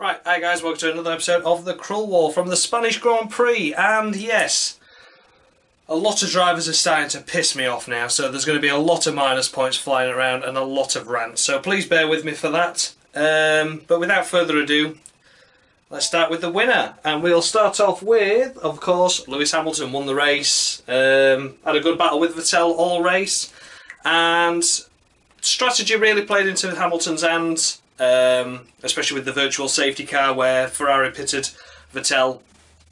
Right, hi guys, welcome to another episode of The Cruel Wall from the Spanish Grand Prix. And yes, a lot of drivers are starting to piss me off now, so there's going to be a lot of minus points flying around and a lot of rants. So please bear with me for that. Um, but without further ado, let's start with the winner. And we'll start off with, of course, Lewis Hamilton won the race. Um, had a good battle with Vettel all race. And strategy really played into Hamilton's hands um, especially with the virtual safety car where Ferrari pitted Vettel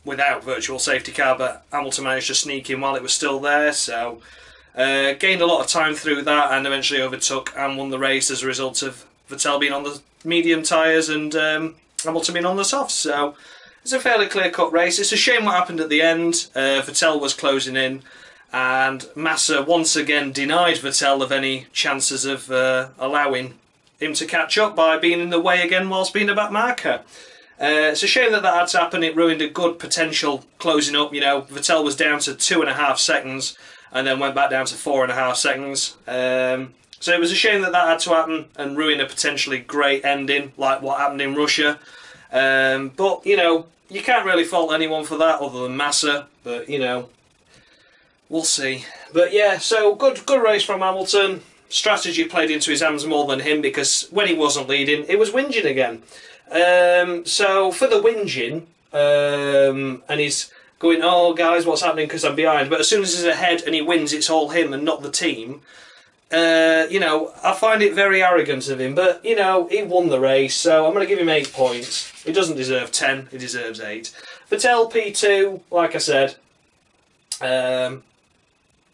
without virtual safety car, but Hamilton managed to sneak in while it was still there. So uh, gained a lot of time through that, and eventually overtook and won the race as a result of Vettel being on the medium tyres and um, Hamilton being on the softs. So it's a fairly clear cut race. It's a shame what happened at the end. Uh, Vettel was closing in. And Massa once again denied Vettel of any chances of uh, allowing him to catch up by being in the way again whilst being a back marker. Uh, it's a shame that that had to happen. It ruined a good potential closing up. You know, Vettel was down to two and a half seconds and then went back down to four and a half seconds. Um, so it was a shame that that had to happen and ruin a potentially great ending like what happened in Russia. Um, but, you know, you can't really fault anyone for that other than Massa. But, you know, we'll see. But yeah, so good, good race from Hamilton strategy played into his hands more than him because when he wasn't leading, it was whinging again. Um, so for the whinging, um, and he's going, "Oh, guys, what's happening?" Because I'm behind. But as soon as he's ahead and he wins, it's all him and not the team. Uh, you know, I find it very arrogant of him. But you know, he won the race, so I'm going to give him eight points. He doesn't deserve ten; he deserves eight. Vettel P2, like I said, um,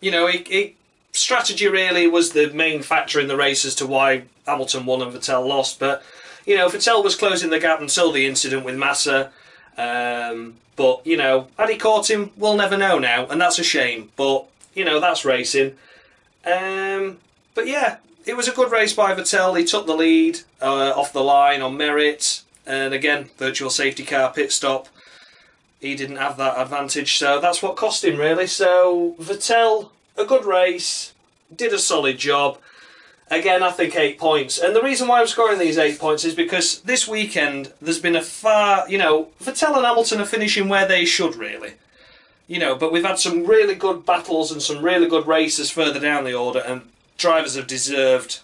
you know, he, he strategy really was the main factor in the race as to why Hamilton won and Vettel lost. But you know, Vettel was closing the gap until the incident with Massa. Um, but you know, had he caught him, we'll never know now, and that's a shame. But you know, that's racing. Um, but yeah, it was a good race by Vettel. He took the lead uh, off the line on merit, and again, virtual safety car pit stop. He didn't have that advantage, so that's what cost him really. So Vettel a good race, did a solid job. Again, I think eight points. And the reason why I'm scoring these eight points is because this weekend there's been a far, you know, Vettel and Hamilton are finishing where they should really. You know, but we've had some really good battles and some really good races further down the order, and drivers have deserved,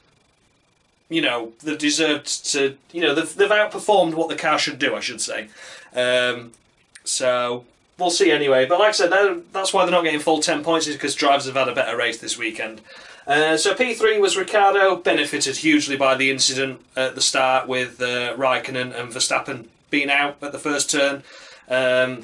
you know, they've deserved to, you know, they've, they've outperformed what the car should do, I should say. Um, so we'll see anyway. But like I said, that's why they're not getting full 10 points, is because drivers have had a better race this weekend. Uh, so P3 was Ricciardo, benefited hugely by the incident at the start with uh, Raikkonen and Verstappen being out at the first turn. Um,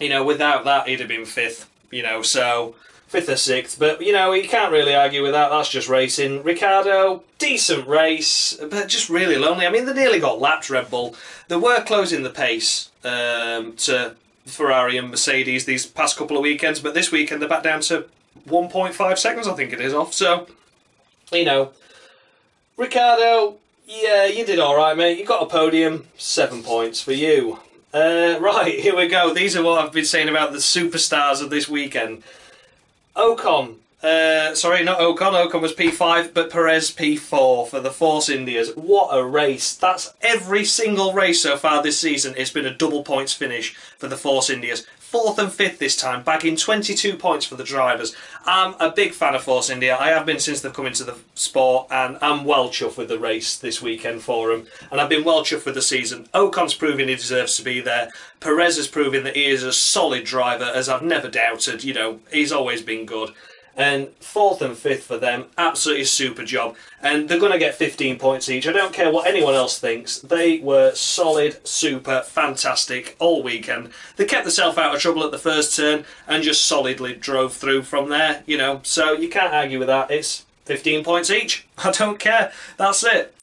you know, without that, he'd have been fifth, you know, so fifth or sixth. But, you know, you can't really argue with that. That's just racing. Ricciardo, decent race, but just really lonely. I mean, they nearly got lapped, Red Bull. They were closing the pace um, to Ferrari and Mercedes these past couple of weekends, but this weekend they're back down to 1.5 seconds, I think it is off. So, you know, Ricciardo, yeah, you did all right, mate. You got a podium, seven points for you. Uh, right, here we go. These are what I've been saying about the superstars of this weekend. Ocon, uh, sorry, not Ocon. Ocon was P5, but Perez P4 for the Force Indias. What a race! That's every single race so far this season. It's been a double points finish for the Force Indias. Fourth and fifth this time, bagging 22 points for the drivers. I'm a big fan of Force India. I have been since they've come into the sport, and I'm well chuffed with the race this weekend for them. And I've been well chuffed with the season. Ocon's proving he deserves to be there. Perez has proven that he is a solid driver, as I've never doubted. You know, he's always been good and fourth and fifth for them. Absolutely super job. And they're going to get 15 points each. I don't care what anyone else thinks. They were solid, super, fantastic all weekend. They kept themselves out of trouble at the first turn and just solidly drove through from there, you know. So you can't argue with that. It's 15 points each. I don't care. That's it.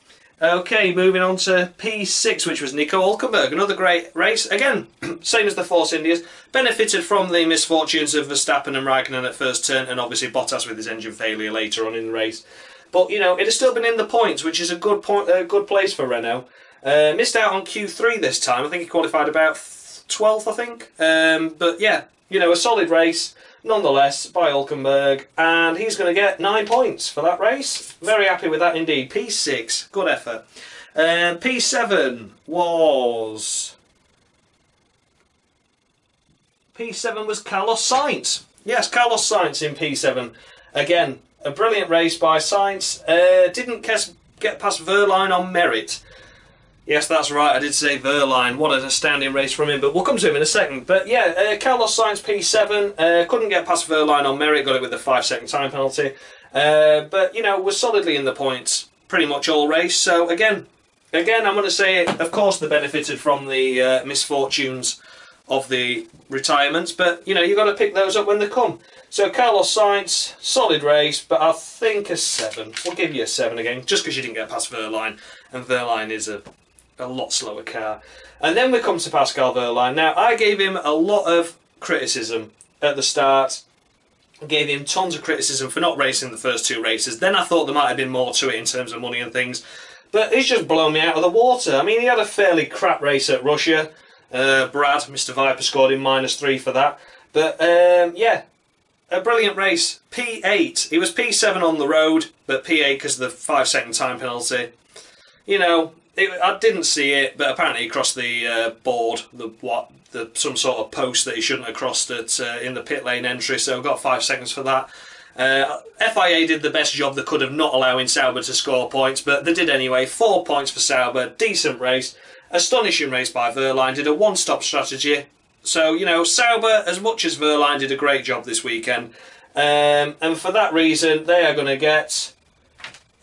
Okay, moving on to P6, which was Nico Hulkenberg. Another great race. Again, same as the Force Indias. Benefited from the misfortunes of Verstappen and Raikkonen at first turn, and obviously Bottas with his engine failure later on in the race. But, you know, it has still been in the points, which is a good point, a good place for Renault. Uh, missed out on Q3 this time. I think he qualified about 12th, I think. Um, but, yeah, you know, a solid race nonetheless by Hulkenberg, and he's going to get nine points for that race. Very happy with that indeed. P6, good effort. Um, P7 was. P7 was Carlos Sainz. Yes, Carlos Sainz in P7. Again, a brilliant race by Sainz. Uh, didn't get past Wehrlein on merit. Yes, that's right. I did say Wehrlein. What an astounding race from him. But we'll come to him in a second. But yeah, uh, Carlos Sainz P7 uh, couldn't get past Wehrlein on merit. Got it with a five-second time penalty. Uh, but you know, was solidly in the points pretty much all race. So again, again, I'm going to say, of course, they benefited from the uh, misfortunes of the retirements. But you know, you've got to pick those up when they come. So Carlos Sainz, solid race, but I think a seven. We'll give you a seven again, just because you didn't get past Wehrlein, and Wehrlein is a a lot slower car. And then we come to Pascal Wehrlein. Now, I gave him a lot of criticism at the start. I gave him tons of criticism for not racing the first two races. Then I thought there might have been more to it in terms of money and things. But he's just blown me out of the water. I mean, he had a fairly crap race at Russia. Uh, Brad, Mr. Viper, scored him minus three for that. But um, yeah, a brilliant race. P8. He was P7 on the road, but P8 because of the five second time penalty. You know, it, I didn't see it, but apparently he crossed the uh, board, the what, the some sort of post that he shouldn't have crossed it uh, in the pit lane entry. So got five seconds for that. Uh, FIA did the best job they could of not allowing Sauber to score points, but they did anyway. Four points for Sauber, decent race, astonishing race by Wehrlein. Did a one-stop strategy. So you know Sauber, as much as Wehrlein did a great job this weekend, um, and for that reason they are going to get.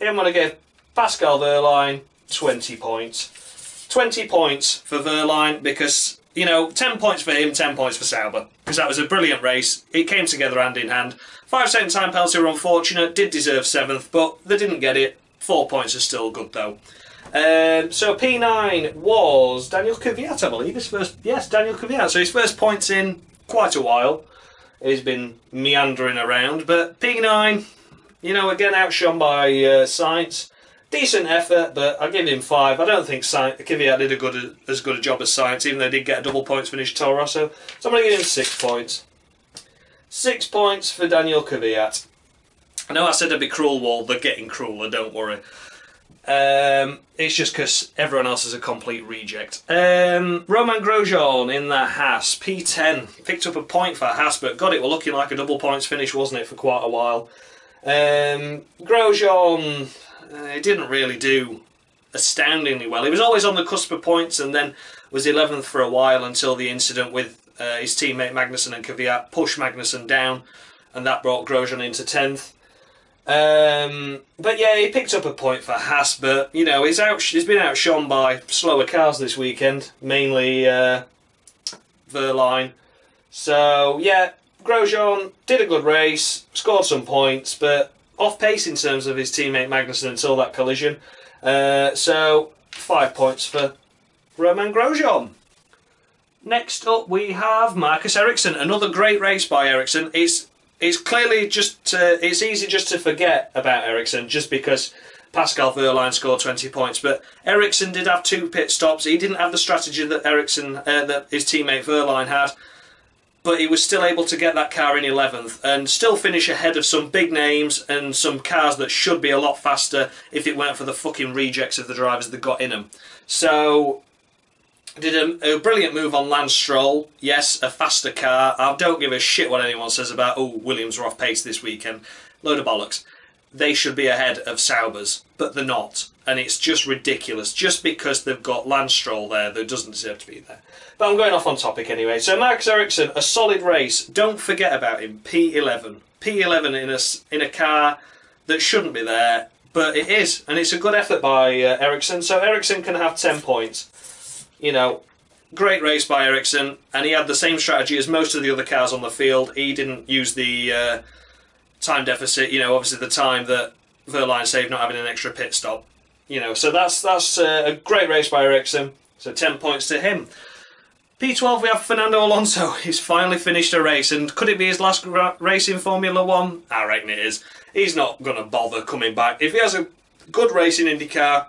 I'm going to give Pascal Wehrlein 20 points. 20 points for Wehrlein because, you know, 10 points for him, 10 points for Sauber. Because that was a brilliant race. It came together hand in hand. Five second time penalty were unfortunate, did deserve seventh, but they didn't get it. Four points are still good though. Um, so P9 was Daniel Kvyat, I believe. His first, yes, Daniel Kvyat. So his first points in quite a while. He's been meandering around, but P9, you know, again outshone by uh, Sainz decent effort, but I give him five. I don't think Sainz, Kvyat did a good as good a job as Sainz, even though he did get a double points finish Toro Rosso. So I'm going to give him six points. Six points for Daniel Kvyat. I know I said a be cruel wall, they're getting crueler, don't worry. Um, it's just because everyone else is a complete reject. Um, Romain Grosjean in the Haas, P10. Picked up a point for Haas, but God, it were looking like a double points finish, wasn't it, for quite a while. Um, Grosjean, he didn't really do astoundingly well. He was always on the cusp of points and then was 11th for a while until the incident with uh, his teammate Magnussen and Kvyat pushed Magnussen down and that brought Grosjean into 10th. Um, but yeah, he picked up a point for Haas, but you know he's out. He's been outshone by slower cars this weekend, mainly uh, Wehrlein. So yeah, Grosjean did a good race, scored some points, but off pace in terms of his teammate Magnussen until that collision. Uh, so five points for Romain Grosjean. Next up, we have Marcus Ericsson. Another great race by Ericsson. It's it's clearly just it's easy just to forget about Ericsson just because Pascal Wehrlein scored 20 points. But Ericsson did have two pit stops. He didn't have the strategy that Ericsson uh, that his teammate Wehrlein had but he was still able to get that car in 11th and still finish ahead of some big names and some cars that should be a lot faster if it weren't for the fucking rejects of the drivers that got in them. So, did a, a brilliant move on Lance Stroll. Yes, a faster car. I don't give a shit what anyone says about, oh, Williams were off pace this weekend. Load of bollocks. They should be ahead of Sauber's, but they're not. And it's just ridiculous, just because they've got Lance Stroll there that doesn't deserve to be there. But I'm going off on topic anyway. So Marcus Ericsson, a solid race. Don't forget about him. P11. P11 in a, in a car that shouldn't be there, but it is. And it's a good effort by uh, Ericsson. So Ericsson can have 10 points. You know, great race by Ericsson. And he had the same strategy as most of the other cars on the field. He didn't use the uh, time deficit. You know, obviously the time that Wehrlein saved not having an extra pit stop. You know, so that's that's uh, a great race by Ericsson. So 10 points to him. P12 we have Fernando Alonso. He's finally finished a race, and could it be his last race in Formula One? I reckon it is. He's not going to bother coming back. If he has a good race in IndyCar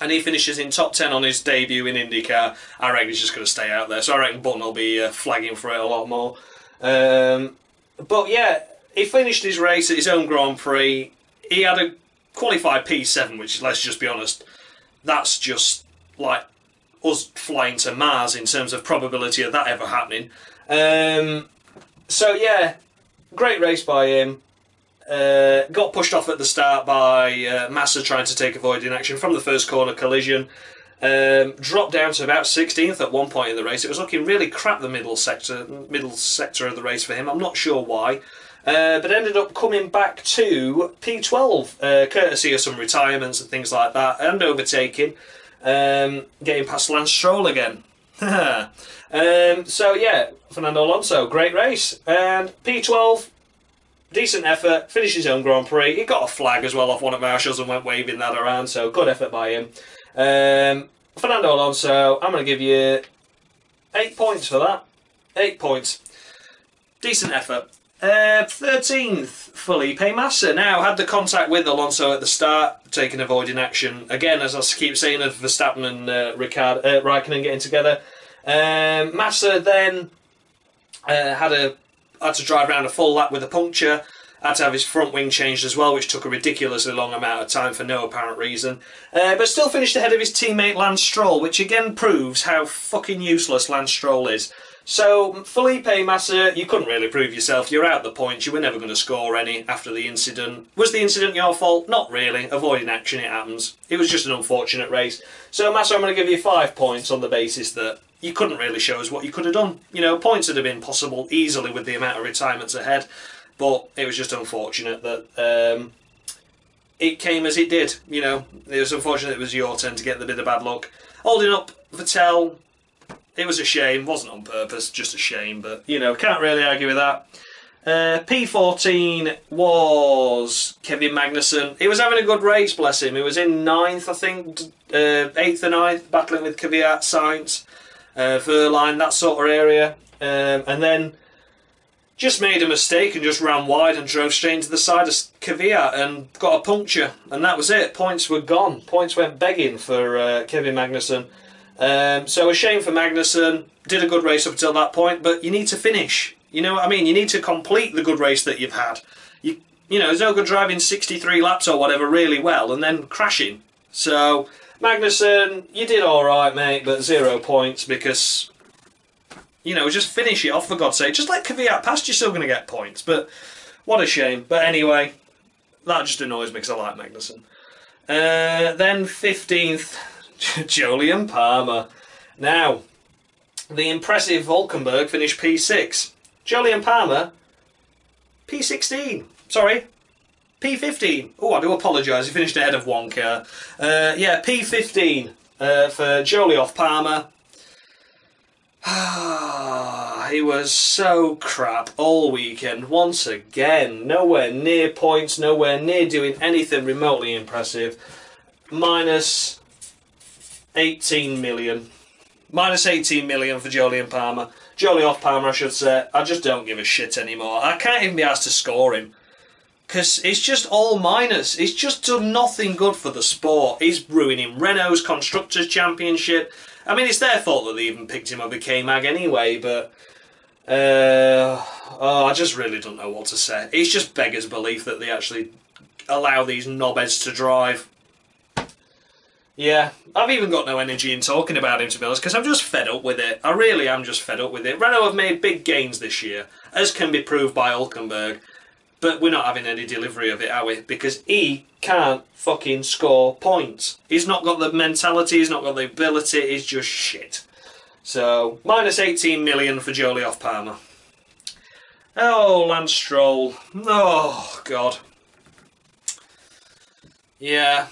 and he finishes in top 10 on his debut in IndyCar, I reckon he's just going to stay out there. So I reckon Button will be uh, flagging for it a lot more. Um, but yeah, he finished his race at his own Grand Prix. He had a qualified P7, which let's just be honest, that's just like us flying to Mars in terms of probability of that ever happening. Um, so yeah, great race by him. Uh, got pushed off at the start by uh, Massa trying to take avoiding action from the first corner collision. Um, dropped down to about 16th at one point in the race. It was looking really crap the middle sector, middle sector of the race for him. I'm not sure why, uh, but ended up coming back to P12, uh, courtesy of some retirements and things like that, and overtaking, um, getting past Lance Stroll again. um, so yeah, Fernando Alonso, great race, and P12 decent effort, finished his own Grand Prix. He got a flag as well off one of Marshall's and went waving that around, so good effort by him. Um, Fernando Alonso, I'm going to give you eight points for that. Eight points. Decent effort. Uh, 13th, Felipe Massa. Now, had the contact with Alonso at the start, taking avoiding action. Again, as I keep saying, of Verstappen and uh, Ricard, uh, Raikkonen getting together. Um, Massa then uh, had a had to drive around a full lap with a puncture. Had to have his front wing changed as well, which took a ridiculously long amount of time for no apparent reason. Uh, but still finished ahead of his teammate Lance Stroll, which again proves how fucking useless Lance Stroll is. So, Felipe Massa, you couldn't really prove yourself. You're out the points. You were never going to score any after the incident. Was the incident your fault? Not really. Avoiding action, it happens. It was just an unfortunate race. So, Massa, I'm going to give you five points on the basis that you couldn't really show us what you could have done. You know, points would have been possible easily with the amount of retirements ahead. But it was just unfortunate that um, it came as it did. You know, it was unfortunate it was your turn to get the bit of bad luck. Holding up Vettel, it was a shame. wasn't on purpose, just a shame. But you know, can't really argue with that. Uh, P14 was Kevin Magnussen. He was having a good race, bless him. He was in ninth, I think, uh, eighth and ninth, battling with Kvyat, Sainz, uh, Wehrlein, that sort of area. Um, and then just made a mistake and just ran wide and drove straight into the side of Kvyat and got a puncture, and that was it. Points were gone. Points went begging for uh, Kevin Magnussen. Um, so a shame for Magnussen. Did a good race up until that point, but you need to finish. You know what I mean? You need to complete the good race that you've had. You, you know, there's no good driving 63 laps or whatever really well and then crashing. So Magnussen, you did all right, mate, but zero points because you know, just finish it off for God's sake. Just let Kvyat past, you're still going to get points. But what a shame. But anyway, that just annoys me because I like Magnussen. Uh, then 15th, Jolyon Palmer. Now, the impressive Hulkenberg finished P6. Jolyon Palmer, P16. Sorry, P15. Oh, I do apologise. He finished ahead of Wonka. Uh, yeah, P15 uh, for Jolyon Palmer. he was so crap all weekend. Once again, nowhere near points, nowhere near doing anything remotely impressive. Minus 18 million. Minus 18 million for Jolyon Palmer. Jolyon Palmer, I should say. I just don't give a shit anymore. I can't even be asked to score him. Because it's just all minus. It's just done nothing good for the sport. He's ruining Renault's Constructors' Championship. I mean, it's their fault that they even picked him over K-Mag anyway, but... Uh, oh, I just really don't know what to say. It's just beggars belief that they actually allow these knobheads to drive. Yeah, I've even got no energy in talking about him, to be honest, because I'm just fed up with it. I really am just fed up with it. Renault have made big gains this year, as can be proved by Hulkenberg. But we're not having any delivery of it, are we? Because he can't fucking score points. He's not got the mentality, he's not got the ability, he's just shit. So, minus 18 million for Jolyon Palmer. Oh, Lance Stroll. Oh, God. Yeah.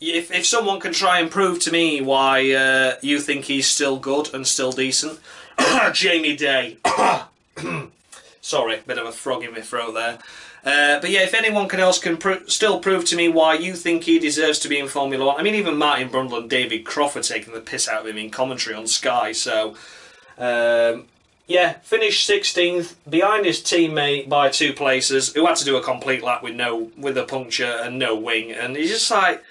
If, if someone can try and prove to me why uh, you think he's still good and still decent, Jamie Day. Sorry, bit of a frog in my throat there. Uh, but yeah, if anyone can else can still prove to me why you think he deserves to be in Formula One, I mean, even Martin Brundle and David Croft taking the piss out of him in commentary on Sky. So, um, yeah, finished 16th behind his teammate by two places, who had to do a complete lap with no with a puncture and no wing, and he's just like,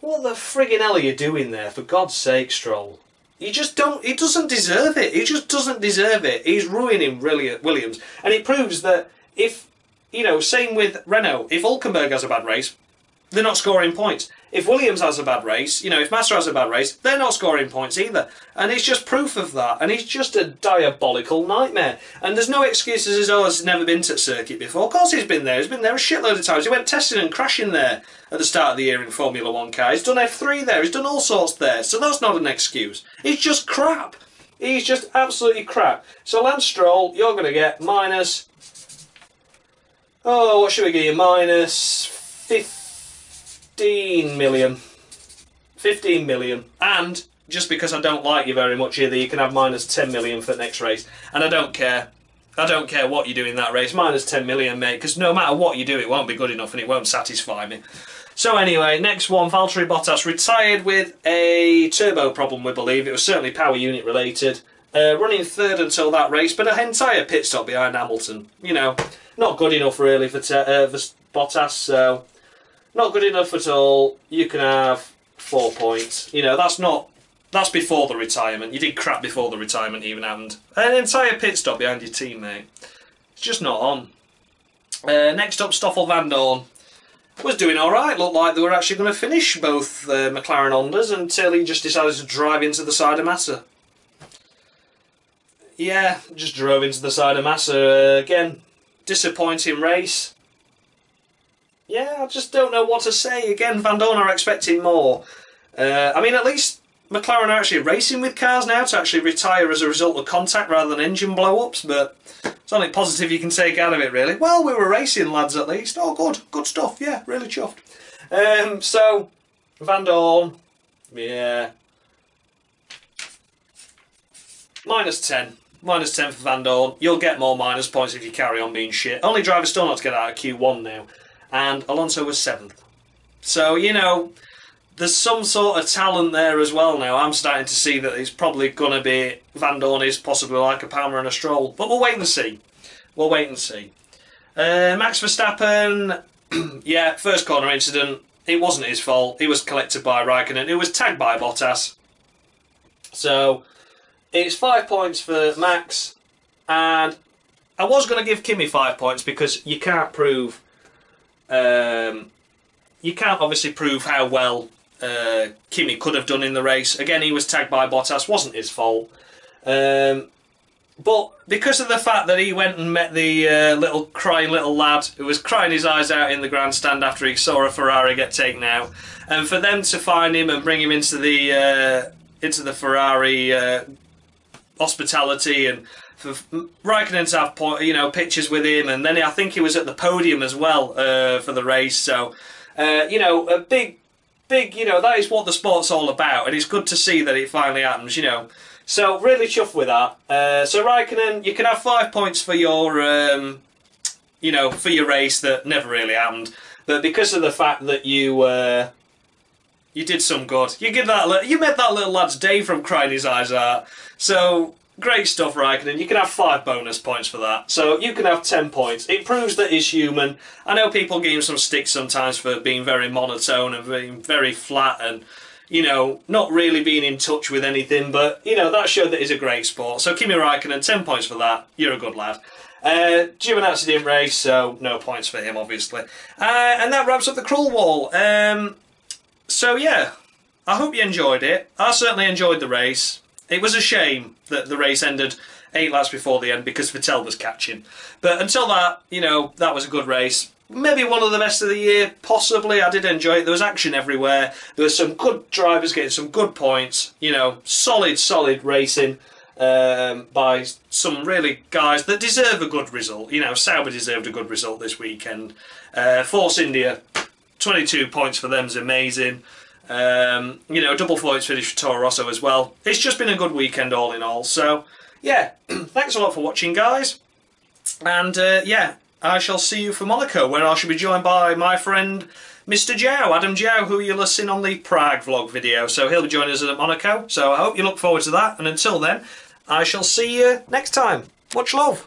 what the friggin' hell are you doing there? For God's sake, Stroll. He just don't. He doesn't deserve it. He just doesn't deserve it. He's ruining really Williams, and it proves that if you know, same with Renault. If Hulkenberg has a bad race, they're not scoring points. If Williams has a bad race, you know, if Massa has a bad race, they're not scoring points either. And it's just proof of that. And it's just a diabolical nightmare. And there's no excuses as oh, he's never been to circuit before. Of course he's been there. He's been there a shitload of times. He went testing and crashing there at the start of the year in Formula One car. He's done F3 there. He's done all sorts there. So that's not an excuse. He's just crap. He's just absolutely crap. So Lance Stroll, you're going to get minus... Oh, what should we give you? Minus 15 million. 15 million. And just because I don't like you very much either, you can have minus 10 million for the next race. And I don't care. I don't care what you do in that race. Minus 10 million, mate, because no matter what you do, it won't be good enough and it won't satisfy me. So anyway, next one, Valtteri Bottas retired with a turbo problem, we believe. It was certainly power unit related. Uh, running third until that race, but an entire pit stop behind Hamilton. You know, not good enough really for, uh, for Bottas, so not good enough at all. You can have four points. You know, that's not that's before the retirement. You did crap before the retirement even happened. An entire pit stop behind your teammate. It's just not on. Uh, next up, Stoffel Vandoorne was doing alright. Looked like they were actually going to finish both uh, McLaren Hondas until he just decided to drive into the side of Massa. Yeah, just drove into the side of Massa. Uh, again, disappointing race yeah, I just don't know what to say. Again, Vandoorne are expecting more. Uh, I mean, at least McLaren are actually racing with cars now to actually retire as a result of contact rather than engine blow-ups, but it's only positive you can take out of it, really. Well, we were racing, lads, at least. Oh, good. Good stuff. Yeah, really chuffed. Um, so, Vandoorne, yeah. Minus 10. Minus 10 for Vandoorne. You'll get more minus points if you carry on being shit. Only driver still not to get out of Q1 now and Alonso was seventh. So, you know, there's some sort of talent there as well now. I'm starting to see that it's probably going to be Vandoorne is possibly like a Palmer and a Stroll. But we'll wait and see. We'll wait and see. Uh, Max Verstappen, yeah, first corner incident. It wasn't his fault. He was collected by Raikkonen. It was tagged by Bottas. So, it's five points for Max. And I was going to give Kimi five points because you can't prove um, you can't obviously prove how well uh, Kimi could have done in the race. Again, he was tagged by Bottas, wasn't his fault. Um, but because of the fact that he went and met the uh, little crying little lad who was crying his eyes out in the grandstand after he saw a Ferrari get taken out, and for them to find him and bring him into the uh, into the Ferrari uh, hospitality and for Raikkonen to have you know pictures with him, and then I think he was at the podium as well uh, for the race. So uh, you know, a big, big, you know, that is what the sport's all about, and it's good to see that it finally happens. You know, so really chuffed with that. Uh, so Raikkonen, you can have five points for your, um, you know, for your race that never really happened, but because of the fact that you. You did some good. You give that. You made that little lad's day from crying his eyes out. So Great stuff, Raikkonen. You can have five bonus points for that. So you can have ten points. It proves that he's human. I know people give him some sticks sometimes for being very monotone and being very flat and, you know, not really being in touch with anything. But, you know, that showed that he's a great sport. So Kimi Raikkonen, ten points for that. You're a good lad. Uh, Giovinazzi didn't race, so no points for him, obviously. Uh, and that wraps up the cruel wall. Um, so, yeah, I hope you enjoyed it. I certainly enjoyed the race. It was a shame that the race ended eight laps before the end because Vettel was catching. But until that, you know, that was a good race. Maybe one of the best of the year, possibly. I did enjoy it. There was action everywhere. There was some good drivers getting some good points. You know, solid, solid racing um, by some really guys that deserve a good result. You know, Sauber deserved a good result this weekend. Uh, Force India, 22 points for them is amazing. Um, you know, double points finish for Toro Rosso as well. It's just been a good weekend all in all. So, yeah, thanks a lot for watching, guys. And, uh, yeah, I shall see you for Monaco, where I shall be joined by my friend Mr. Jow, Adam Jow, who you'll have seen on the Prague vlog video. So he'll be joining us at Monaco. So I hope you look forward to that. And until then, I shall see you next time. Much love.